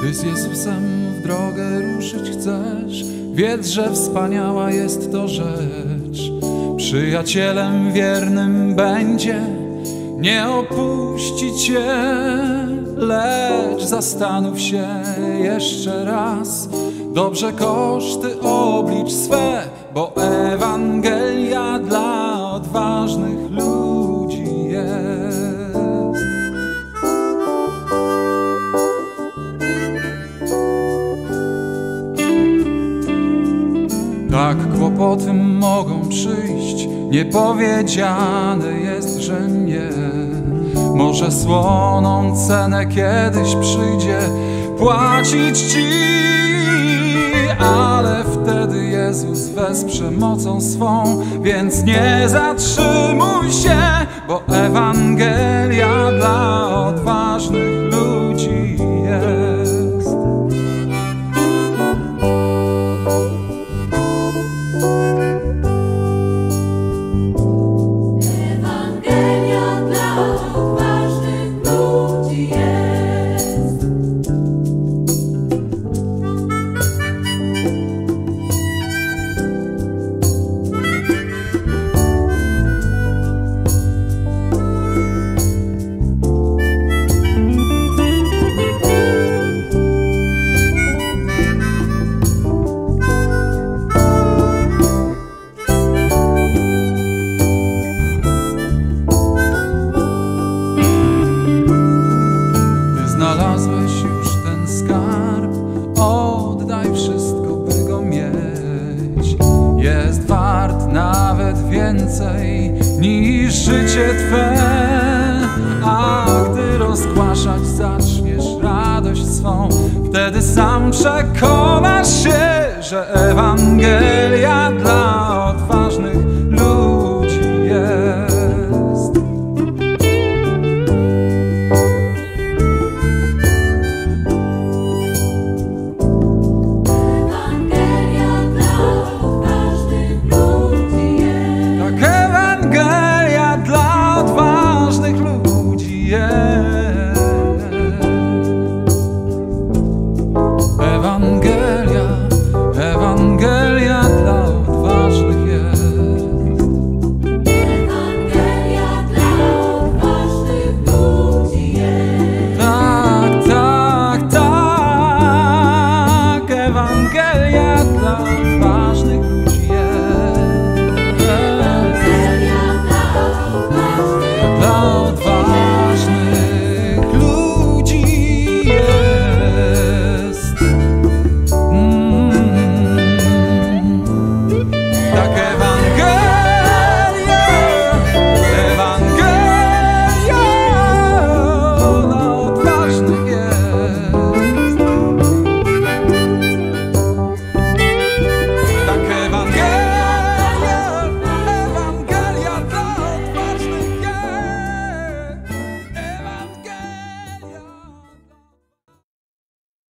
Gdy z Jezusem w drogę ruszyć chcesz, wiedz, że wspaniała jest to rzecz. Przyjacielem wiernym będzie, nie opuści cię, lecz zastanów się jeszcze raz. Dobrze koszty oblicz swe, bo Ewangelia kłopoty mogą przyjść, niepowiedziane jest, że nie. Może słoną cenę kiedyś przyjdzie płacić ci, ale wtedy Jezus wesprze mocą swą, więc nie zatrzymuj więcej niż życie Twe. A gdy rozgłaszać zaczniesz radość swą, wtedy sam przekonasz się, że Ewangelia